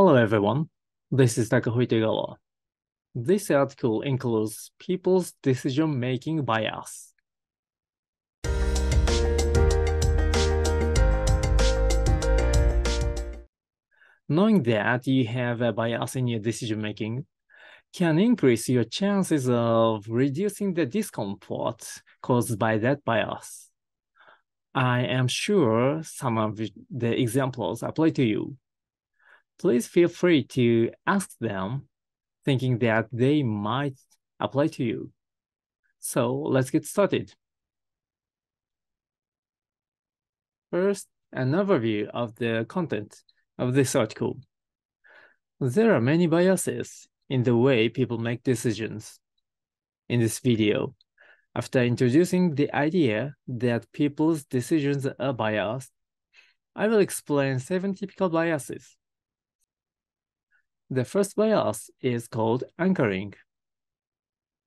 Hello everyone, this is Takaho Itoigawa. This article includes people's decision-making bias. Knowing that you have a bias in your decision-making can increase your chances of reducing the discomfort caused by that bias. I am sure some of the examples apply to you. Please feel free to ask them, thinking that they might apply to you. So let's get started. First, an overview of the content of this article. There are many biases in the way people make decisions. In this video, after introducing the idea that people's decisions are biased, I will explain seven typical biases. The first bias is called anchoring.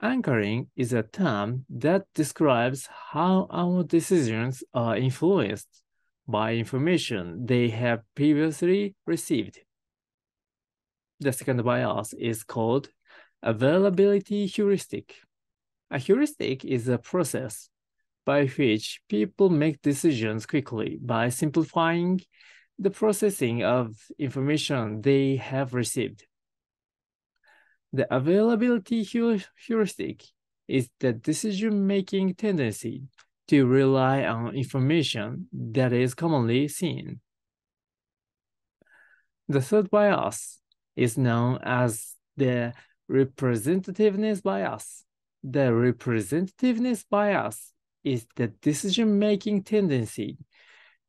Anchoring is a term that describes how our decisions are influenced by information they have previously received. The second bias is called availability heuristic. A heuristic is a process by which people make decisions quickly by simplifying the processing of information they have received. The availability heuristic is the decision-making tendency to rely on information that is commonly seen. The third bias is known as the representativeness bias. The representativeness bias is the decision-making tendency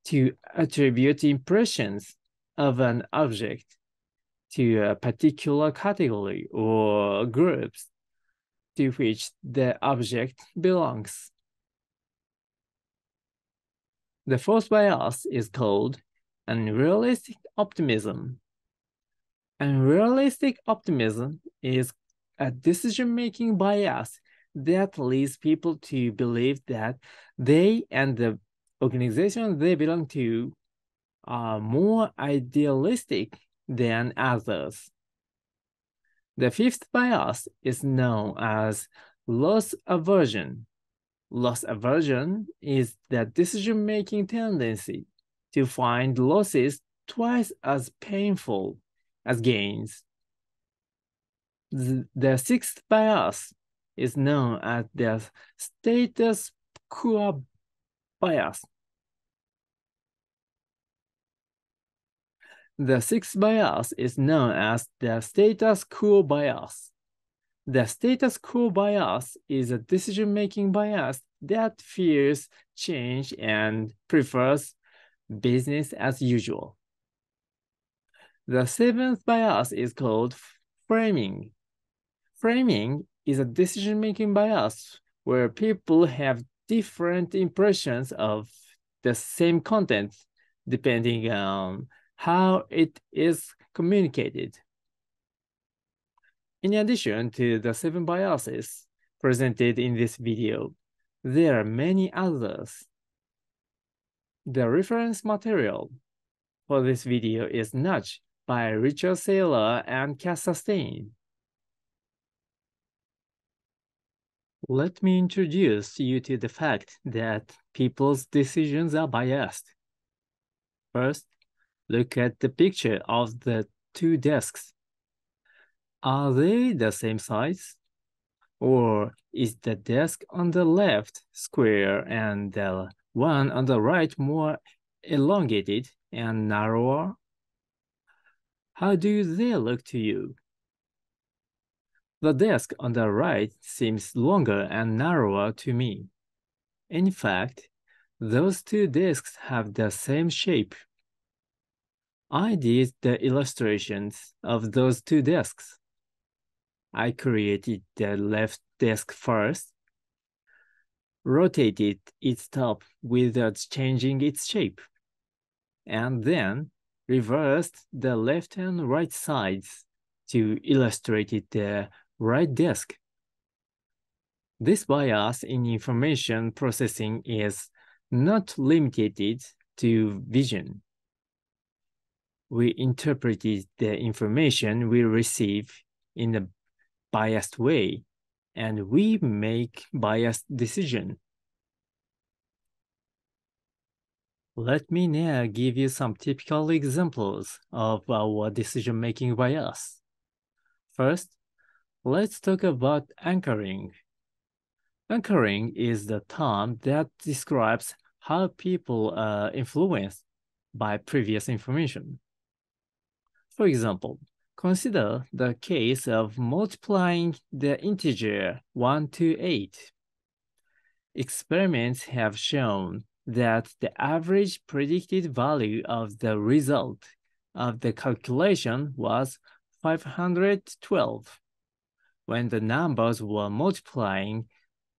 to attribute impressions of an object to a particular category or groups to which the object belongs. The fourth bias is called unrealistic optimism. Unrealistic optimism is a decision-making bias that leads people to believe that they and the organization they belong to are more idealistic than others. The fifth bias is known as loss aversion. Loss aversion is the decision-making tendency to find losses twice as painful as gains. The sixth bias is known as the status quo bias. The sixth bias is known as the status quo bias. The status quo bias is a decision-making bias that fears change and prefers business as usual. The seventh bias is called framing. Framing is a decision-making bias where people have different impressions of the same content depending on how it is communicated. In addition to the seven biases presented in this video, there are many others. The reference material for this video is Nudge by Richard Thaler and Cass Sunstein. Let me introduce you to the fact that people's decisions are biased. First, Look at the picture of the two desks. Are they the same size? Or is the desk on the left square and the one on the right more elongated and narrower? How do they look to you? The desk on the right seems longer and narrower to me. In fact, those two desks have the same shape I did the illustrations of those two desks. I created the left desk first, rotated its top without changing its shape, and then reversed the left and right sides to illustrate the right desk. This bias in information processing is not limited to vision. We interpreted the information we receive in a biased way, and we make biased decision. Let me now give you some typical examples of our decision-making bias. First, let's talk about anchoring. Anchoring is the term that describes how people are influenced by previous information. For example, consider the case of multiplying the integer 1 to 8. Experiments have shown that the average predicted value of the result of the calculation was 512 when the numbers were multiplying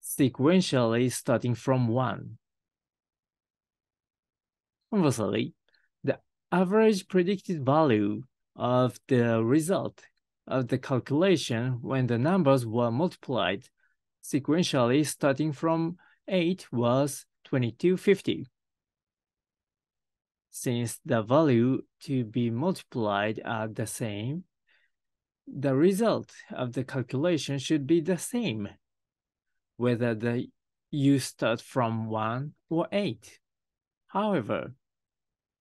sequentially starting from 1. Conversely, the average predicted value of the result of the calculation when the numbers were multiplied sequentially starting from 8 was 2250. Since the value to be multiplied are the same, the result of the calculation should be the same, whether the you start from 1 or 8. However,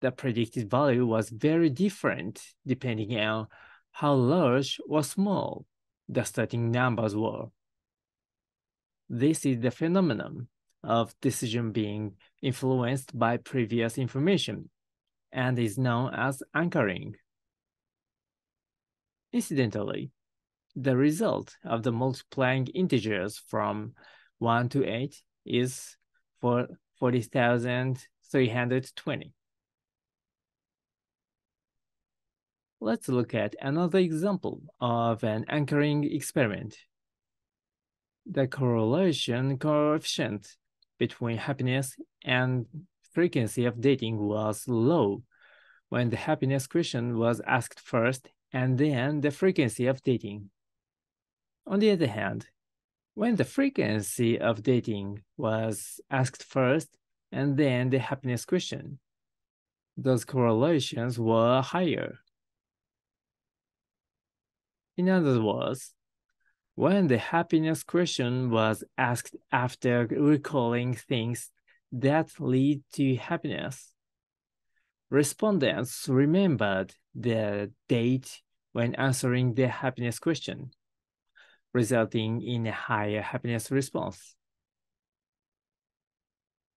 the predicted value was very different depending on how large or small the starting numbers were. This is the phenomenon of decision being influenced by previous information and is known as anchoring. Incidentally, the result of the multiplying integers from 1 to 8 is for 40,320. Let's look at another example of an anchoring experiment. The correlation coefficient between happiness and frequency of dating was low when the happiness question was asked first and then the frequency of dating. On the other hand, when the frequency of dating was asked first and then the happiness question, those correlations were higher. In other words, when the happiness question was asked after recalling things that lead to happiness, respondents remembered the date when answering the happiness question, resulting in a higher happiness response.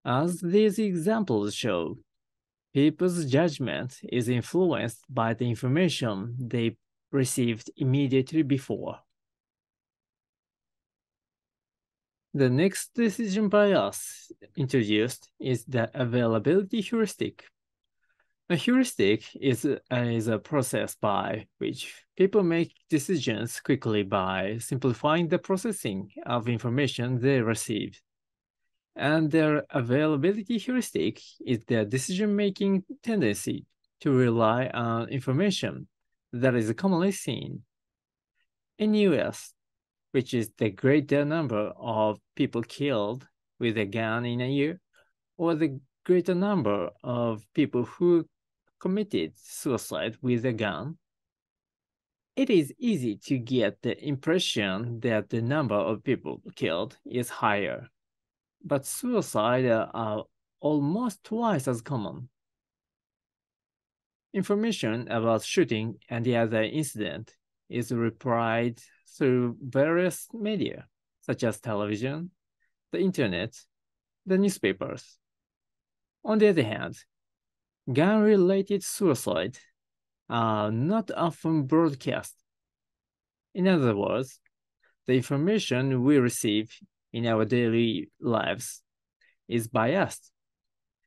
As these examples show, people's judgment is influenced by the information they received immediately before. The next decision bias introduced is the availability heuristic. A heuristic is is a process by which people make decisions quickly by simplifying the processing of information they receive. And their availability heuristic is their decision-making tendency to rely on information that is commonly seen. In US, which is the greater number of people killed with a gun in a year, or the greater number of people who committed suicide with a gun, it is easy to get the impression that the number of people killed is higher. But suicide are almost twice as common. Information about shooting and the other incident is replied through various media, such as television, the internet, the newspapers. On the other hand, gun-related suicide are not often broadcast. In other words, the information we receive in our daily lives is biased.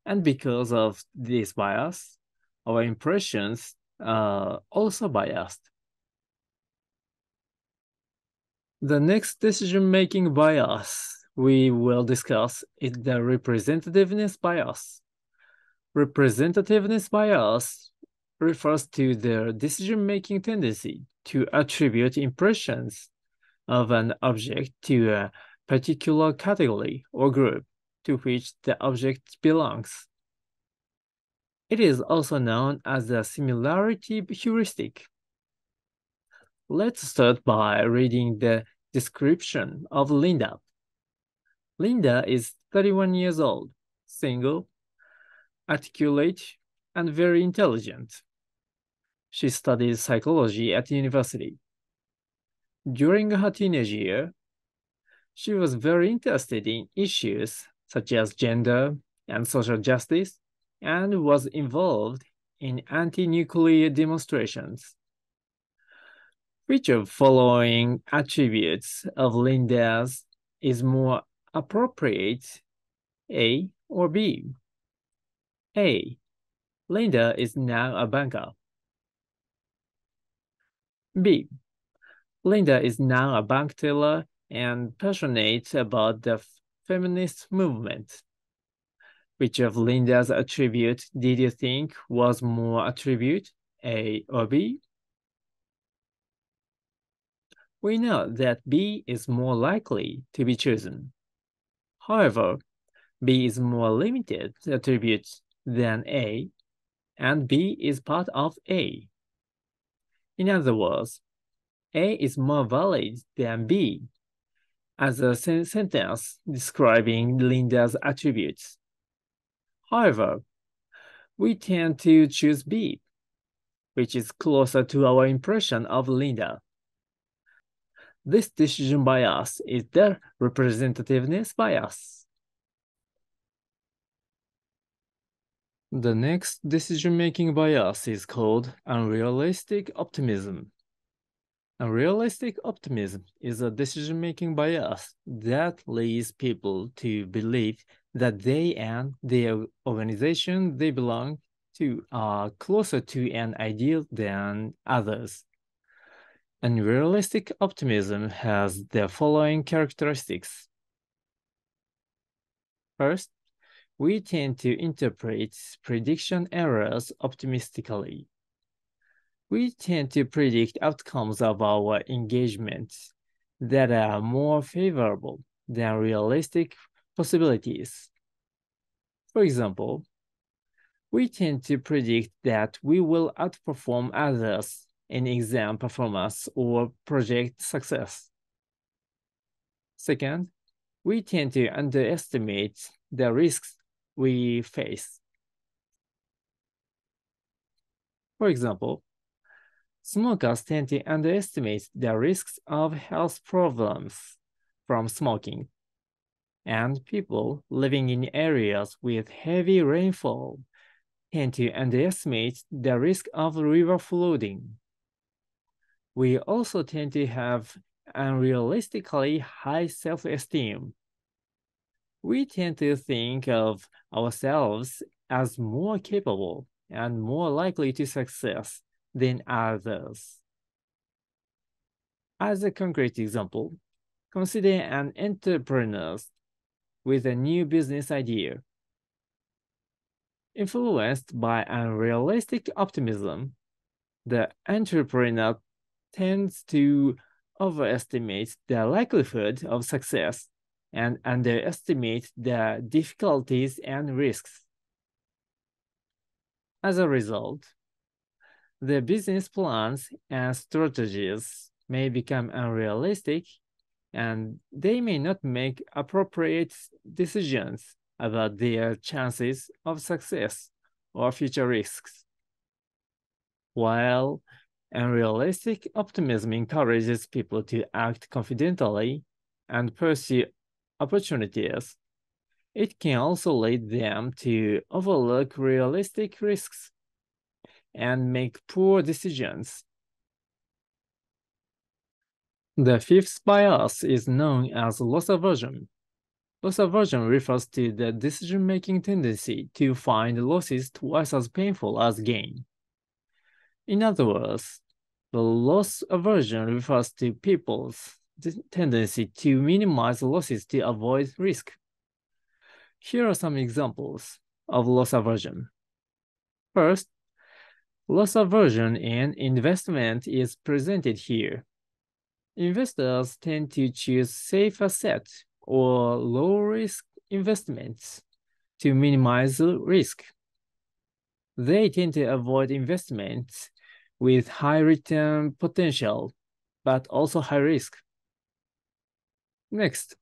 And because of this bias, our impressions are also biased. The next decision-making bias we will discuss is the representativeness bias. Representativeness bias refers to the decision-making tendency to attribute impressions of an object to a particular category or group to which the object belongs. It is also known as the similarity heuristic. Let's start by reading the description of Linda. Linda is 31 years old, single, articulate, and very intelligent. She studies psychology at university. During her teenage year, she was very interested in issues such as gender and social justice and was involved in anti-nuclear demonstrations. Which of following attributes of Linda's is more appropriate, A or B? A. Linda is now a banker. B. Linda is now a bank teller and passionate about the feminist movement. Which of Linda's attributes did you think was more attribute, A or B? We know that B is more likely to be chosen. However, B is more limited attributes than A, and B is part of A. In other words, A is more valid than B as a sen sentence describing Linda's attributes. However, we tend to choose B, which is closer to our impression of Linda. This decision bias is the representativeness bias. The next decision-making bias is called unrealistic optimism. Unrealistic optimism is a decision-making bias that leads people to believe that they and the organization they belong to are closer to an ideal than others. Unrealistic optimism has the following characteristics. First, we tend to interpret prediction errors optimistically. We tend to predict outcomes of our engagements that are more favorable than realistic possibilities. For example, we tend to predict that we will outperform others in exam performance or project success. Second, we tend to underestimate the risks we face. For example, smokers tend to underestimate the risks of health problems from smoking and people living in areas with heavy rainfall tend to underestimate the risk of river flooding. We also tend to have unrealistically high self-esteem. We tend to think of ourselves as more capable and more likely to success than others. As a concrete example, consider an entrepreneur with a new business idea. Influenced by unrealistic optimism, the entrepreneur tends to overestimate the likelihood of success and underestimate the difficulties and risks. As a result, the business plans and strategies may become unrealistic and they may not make appropriate decisions about their chances of success or future risks. While unrealistic optimism encourages people to act confidently and pursue opportunities, it can also lead them to overlook realistic risks and make poor decisions the fifth bias is known as loss aversion. Loss aversion refers to the decision-making tendency to find losses twice as painful as gain. In other words, the loss aversion refers to people's tendency to minimize losses to avoid risk. Here are some examples of loss aversion. First, loss aversion in investment is presented here investors tend to choose safe assets or low risk investments to minimize risk. They tend to avoid investments with high return potential, but also high risk. Next,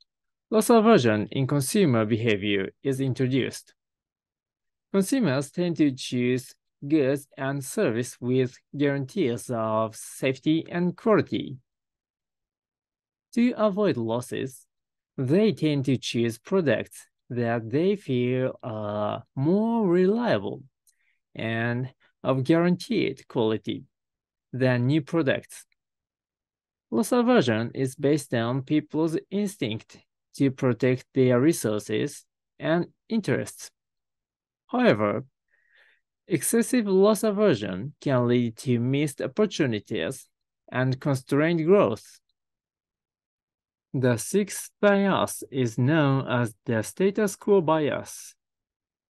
loss aversion in consumer behavior is introduced. Consumers tend to choose goods and service with guarantees of safety and quality. To avoid losses, they tend to choose products that they feel are more reliable and of guaranteed quality than new products. Loss aversion is based on people's instinct to protect their resources and interests. However, excessive loss aversion can lead to missed opportunities and constrained growth. The sixth bias is known as the status quo bias.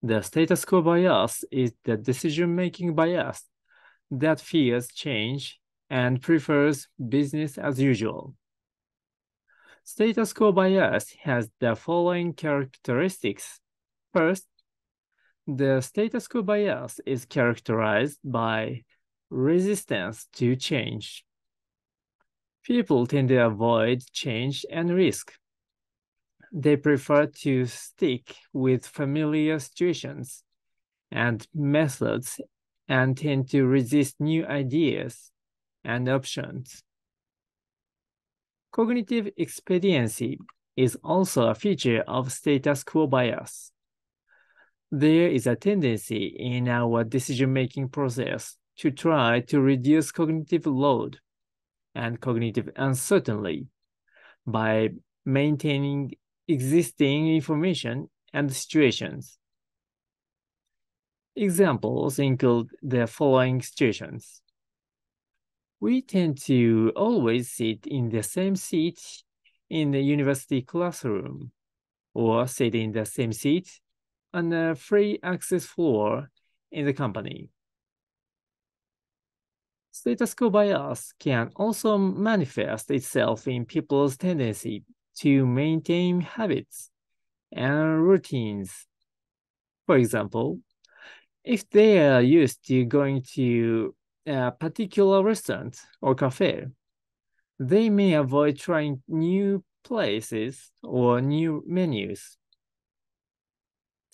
The status quo bias is the decision-making bias that fears change and prefers business as usual. Status quo bias has the following characteristics. First, the status quo bias is characterized by resistance to change. People tend to avoid change and risk. They prefer to stick with familiar situations and methods and tend to resist new ideas and options. Cognitive expediency is also a feature of status quo bias. There is a tendency in our decision-making process to try to reduce cognitive load and cognitive uncertainty by maintaining existing information and situations. Examples include the following situations. We tend to always sit in the same seat in the university classroom or sit in the same seat on a free access floor in the company. Status quo bias can also manifest itself in people's tendency to maintain habits and routines. For example, if they are used to going to a particular restaurant or cafe, they may avoid trying new places or new menus.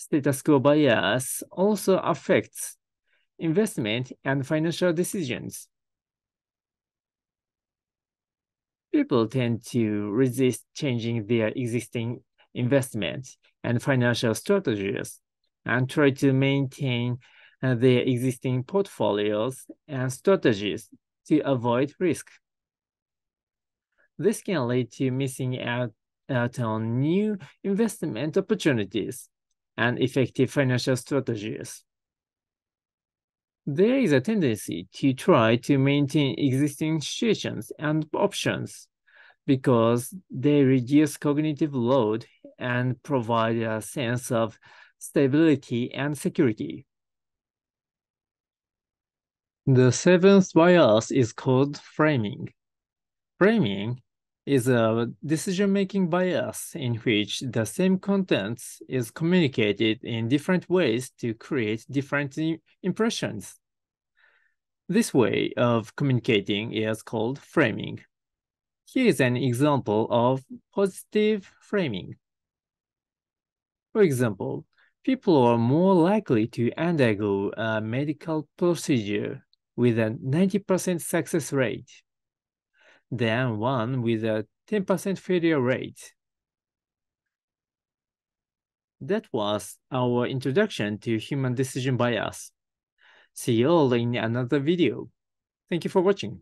Status quo bias also affects investment and financial decisions. People tend to resist changing their existing investment and financial strategies and try to maintain uh, their existing portfolios and strategies to avoid risk. This can lead to missing out, out on new investment opportunities and effective financial strategies. There is a tendency to try to maintain existing situations and options because they reduce cognitive load and provide a sense of stability and security. The seventh bias is called framing. Framing is a decision-making bias in which the same content is communicated in different ways to create different impressions. This way of communicating is called framing. Here is an example of positive framing. For example, people are more likely to undergo a medical procedure with a 90% success rate than one with a 10% failure rate. That was our introduction to human decision bias. See you all in another video. Thank you for watching.